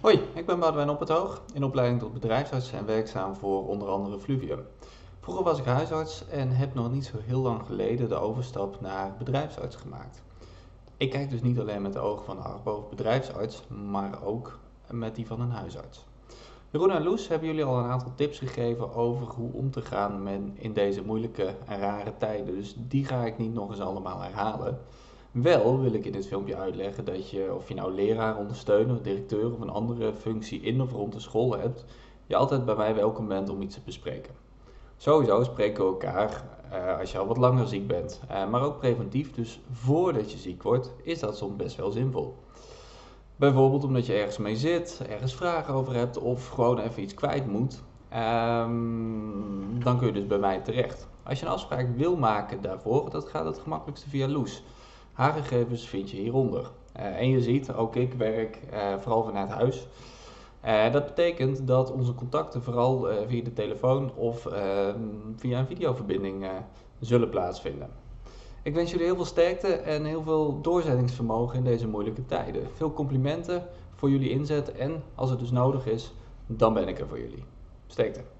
Hoi, ik ben Boudewijn Op het Hoog, in opleiding tot bedrijfsarts en werkzaam voor onder andere Fluvium. Vroeger was ik huisarts en heb nog niet zo heel lang geleden de overstap naar bedrijfsarts gemaakt. Ik kijk dus niet alleen met de ogen van een bedrijfsarts, maar ook met die van een huisarts. Jeroen en Loes hebben jullie al een aantal tips gegeven over hoe om te gaan met in deze moeilijke en rare tijden, dus die ga ik niet nog eens allemaal herhalen. Wel wil ik in dit filmpje uitleggen dat je, of je nou leraar, ondersteuner, directeur of een andere functie in of rond de school hebt, je altijd bij mij welkom bent om iets te bespreken. Sowieso spreken we elkaar uh, als je al wat langer ziek bent, uh, maar ook preventief, dus voordat je ziek wordt, is dat soms best wel zinvol. Bijvoorbeeld omdat je ergens mee zit, ergens vragen over hebt of gewoon even iets kwijt moet. Um, dan kun je dus bij mij terecht. Als je een afspraak wil maken daarvoor, dat gaat het gemakkelijkste via Loes. Haar gegevens vind je hieronder. Uh, en je ziet, ook ik werk uh, vooral vanuit huis. Uh, dat betekent dat onze contacten vooral via de telefoon of ehm, via een videoverbinding zullen plaatsvinden. Ik wens jullie heel veel sterkte en heel veel doorzettingsvermogen in deze moeilijke tijden. Veel complimenten voor jullie inzet en als het dus nodig is, dan ben ik er voor jullie. Sterkte.